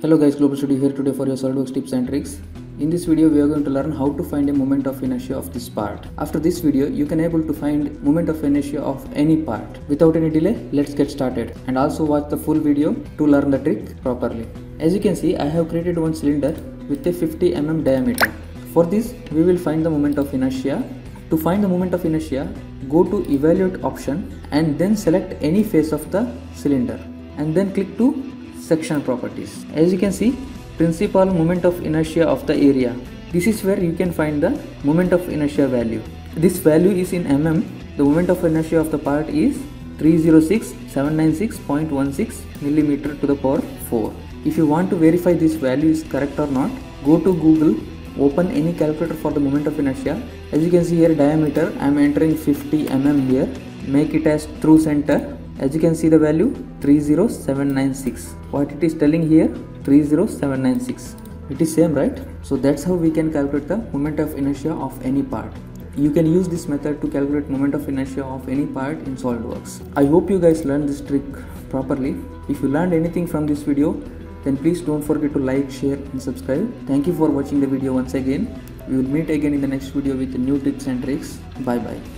Hello guys, Global Studio here today for your SolidWorks tips and tricks. In this video, we are going to learn how to find a moment of inertia of this part. After this video, you can able to find moment of inertia of any part. Without any delay, let's get started and also watch the full video to learn the trick properly. As you can see, I have created one cylinder with a 50 mm diameter. For this, we will find the moment of inertia. To find the moment of inertia, go to evaluate option and then select any face of the cylinder and then click to section properties. As you can see, principal moment of inertia of the area. This is where you can find the moment of inertia value. This value is in mm. The moment of inertia of the part is 306796.16 millimeter to the power 4. If you want to verify this value is correct or not, go to Google, open any calculator for the moment of inertia. As you can see here diameter, I am entering 50 mm here. Make it as true center as you can see the value 30796 what it is telling here 30796 it is same right so that's how we can calculate the moment of inertia of any part you can use this method to calculate moment of inertia of any part in SolidWorks. I hope you guys learned this trick properly. If you learned anything from this video, then please don't forget to like, share and subscribe. Thank you for watching the video once again. We will meet again in the next video with new tips and tricks. Bye bye.